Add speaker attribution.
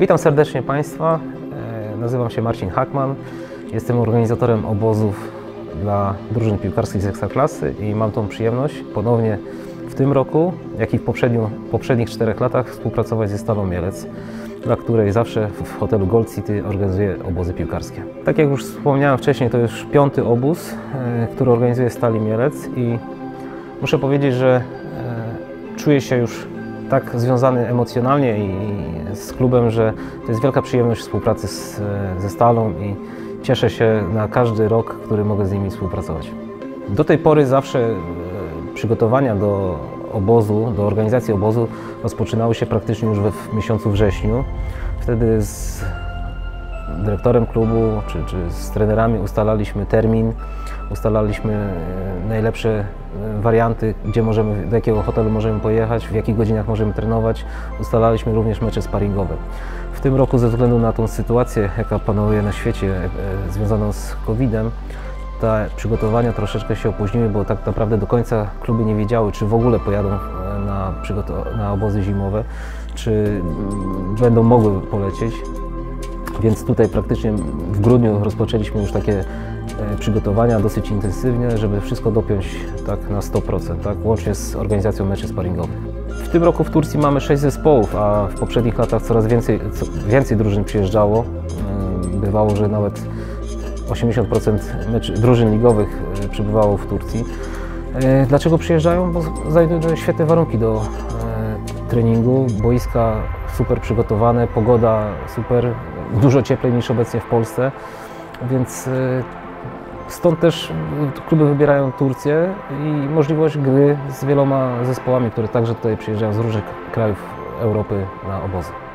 Speaker 1: Witam serdecznie Państwa. E, Nazywam się Marcin Hackman. Jestem organizatorem obozów dla drużyn piłkarskich z Ekstraklasy i mam tą przyjemność ponownie w tym roku, jak i w poprzednich czterech latach współpracować ze Stalą Mielec, dla której zawsze w hotelu Gold City organizuję obozy piłkarskie. Tak jak już wspomniałem wcześniej, to już piąty obóz, e, który organizuje Stali Mielec i muszę powiedzieć, że e, czuję się już tak związany emocjonalnie i z klubem, że to jest wielka przyjemność współpracy z, ze Stalą i cieszę się na każdy rok, który mogę z nimi współpracować. Do tej pory zawsze e, przygotowania do obozu, do organizacji obozu rozpoczynały się praktycznie już w miesiącu wrześniu. Wtedy z dyrektorem klubu czy, czy z trenerami ustalaliśmy termin, ustalaliśmy e, najlepsze e, warianty, gdzie możemy, do jakiego hotelu możemy pojechać, w jakich godzinach możemy trenować. Ustalaliśmy również mecze sparingowe. W tym roku ze względu na tą sytuację, jaka panuje na świecie e, związaną z COVID-em, te przygotowania troszeczkę się opóźniły, bo tak naprawdę do końca kluby nie wiedziały, czy w ogóle pojadą na, na obozy zimowe, czy mm, będą mogły polecieć. Więc tutaj praktycznie w grudniu rozpoczęliśmy już takie e, przygotowania dosyć intensywnie, żeby wszystko dopiąć tak na 100%, tak, łącznie z organizacją meczy sparingowych. W tym roku w Turcji mamy 6 zespołów, a w poprzednich latach coraz więcej, co, więcej drużyn przyjeżdżało. E, Bywało, że nawet 80% meczy, drużyn ligowych e, przybywało w Turcji. Dlaczego przyjeżdżają? Bo znajdują świetne warunki do treningu, boiska super przygotowane, pogoda super, dużo cieplej niż obecnie w Polsce, więc e, stąd też e, kluby wybierają Turcję i możliwość gry z wieloma zespołami, które także tutaj przyjeżdżają z różnych krajów Europy na obozy.